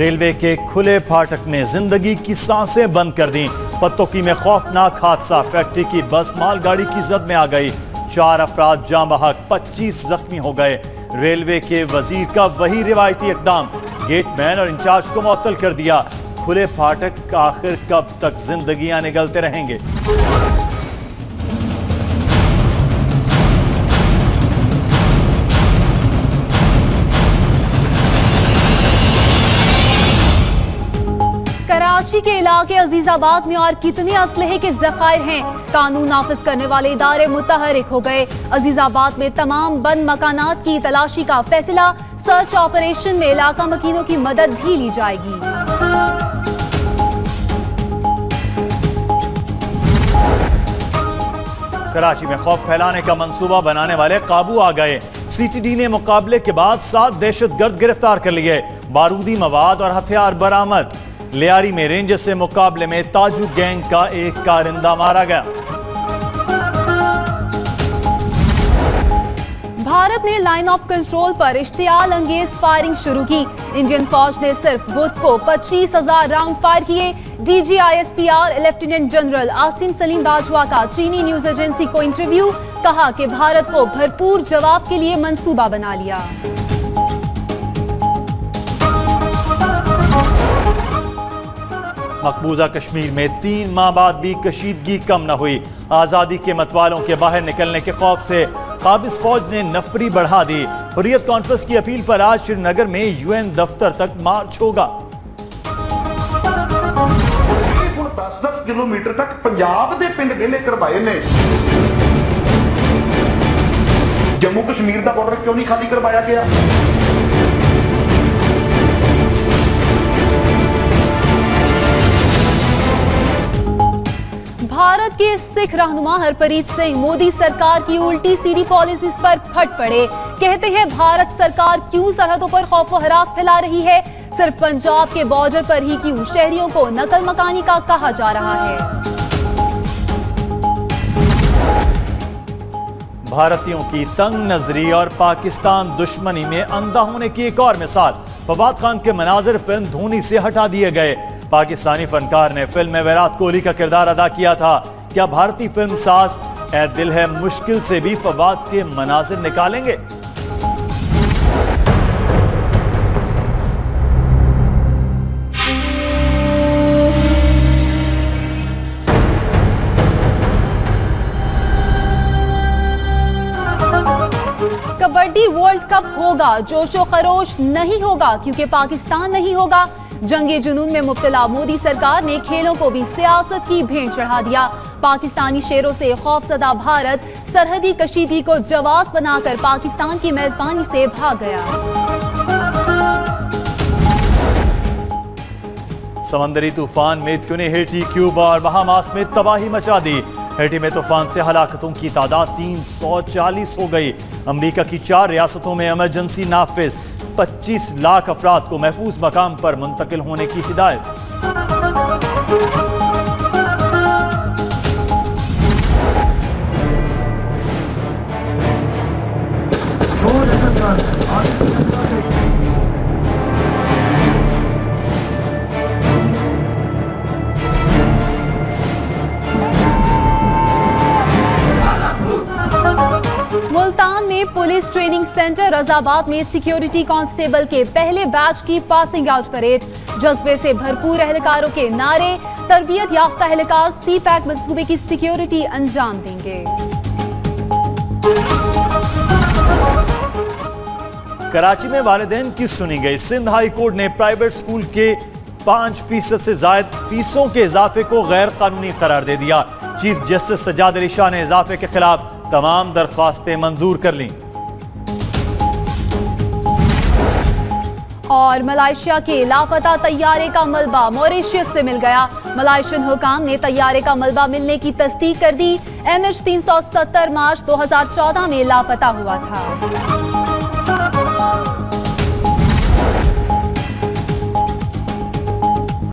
Railway کے کھلے پھاٹک نے زندگی کی سانسیں بند کر دیں۔ پتوکی میں خوفناک حادثہ، فیکٹری کی بس، مال گاڑی کی زد میں آ گئی۔ چار افراد جاں بحق پچیس زخمی ہو گئے۔ ریلوے کے وزیر کا وہی روایتی اقدام۔ گیٹ مین اور انچارج کو معطل کر دیا۔ کھلے پھاٹک آخر کب تک زندگیاں نگلتے رہیں گے؟ کراچی کے علاقے عزیز آباد میں اور کتنے اسلحے کے ذخائر ہیں؟ قانون نافذ کرنے والے ادارے متحرک ہو گئے۔ عزیز آباد میں تمام بند مکانات کی تلاشی کا فیصلہ۔ سرچ آپریشن میں علاقہ مکینوں کی مدد بھی لی جائے گی۔ کراچی میں خوف پھیلانے کا منصوبہ بنانے والے قابو آ گئے۔ سی ٹی ڈی نے مقابلے کے بعد سات دہشت گرد گرفتار کر لیے۔ بارودی مواد اور ہتھیار برآمد۔ لیاری میں رینجر سے مقابلے میں تاجو گینگ کا ایک کارندہ مارا گیا۔ بھارت نے لائن آف کنٹرول پر اشتعال انگیز فائرنگ شروع کی۔ انڈین فوج نے صرف بدھ کو پچیس ہزار راؤنڈ فائر کیے۔ D G I S P R lieutenant general Asim Saleem Bajwa کا چینی نیوز ایجنسی کو انٹرویو کہا کہ بھارت کو بھرپور جواب کے لیے منصوبہ بنا لیا۔ مقبوضہ کشمیر میں تین ماہ بعد بھی کشیدگی کم نہ ہوئی۔ آزادی کے متوالوں کے باہر نکلنے کے خوف سے قابض فوج نے نفری بڑھا دی۔ حریت کانفرنس کی اپیل پر آج شری نگر میں یو این دفتر تک مارچ ہوگا۔ دس دس کلومیٹر تک پنجاب دے پنڈ کروائے نے۔ جموں کشمیر دا بارڈر کیوں نہیں خالی کروایا گیا؟ بھارت کے سکھ رہنما ہرپریت سنگھ مودی سرکار کی الٹی سیدھی پالیسیز پر پھٹ پڑے۔ کہتے ہیں، بھارت سرکار کیوں سرحدوں پر خوف و حراس پھیلا رہی ہے؟ صرف پنجاب کے بارڈر پر ہی کیوں شہریوں کو نقل مکانی کا کہا جا رہا ہے؟ بھارتیوں کی تنگ نظری اور پاکستان دشمنی میں اندھا ہونے کی ایک اور مثال، فواد خان کے مناظر فلم دھونی سے ہٹا دیے گئے۔ پاکستانی فنکار نے فلم میں ویرات کوہلی کا کردار ادا کیا تھا۔ کیا بھارتی فلم ساز اے دل ہے مشکل سے بھی فواد کے مناظر نکالیں گے؟ کبڈی ورلڈ کپ ہوگا۔ جوش و خروش نہیں ہوگا، کیونکہ پاکستان نہیں ہوگا۔ جنگ جنون میں مبتلا مودی سرکار نے کھیلوں کو بھی سیاست کی بھینٹ چڑھا دیا۔ پاکستانی شیروں سے خوف زدہ بھارت سرحدی کشیدگی کو جواز بنا کر پاکستان کی میزبانی سے بھاگ گیا۔ سمندری طوفان میتھیو نے ہیٹی کیوبا اور بہاماس میں تباہی مچا دی۔ ہیٹی میں طوفان سے ہلاکتوں کی تعداد تین سو چالیس ہو گئی۔ امریکہ کی چار ریاستوں میں ایمرجنسی نافذ۔ پچیس لاکھ افراد کو محفوظ مقام پر منتقل ہونے کی ہدایت۔ ملتان میں پولیس ٹریننگ سینٹر رضاباد میں سیکیورٹی کانسٹیبل کے پہلے بیچ کی پاسنگ آؤٹ پریڈ۔ جذبے سے بھرپور اہلکاروں کے نعرے، تربیت یافتہ اہلکار سی پیک منصوبے کی سیکیورٹی انجام دیں گے۔ کراچی میں والدین کی سنی گئی سندھ ہائی کورٹ نے پرائیویٹ سکول کے پانچ فیصد سے زائد فیسوں کے اضافے کو غیر قانونی قرار دے دیا۔ چیف جسٹس سجاد علی شاہ نے اضافے کے خلاف تمام درخواستیں منظور کر لیں۔ اور ملائیشیا کے لاپتہ طیارے کا ملبہ موریشیس سے مل گیا۔ ملائیشین حکام نے طیارے کا ملبہ ملنے کی تصدیق کر دی۔ ایم ایچ تین سو ستر مارچ دو ہزار چودہ میں لاپتہ ہوا تھا۔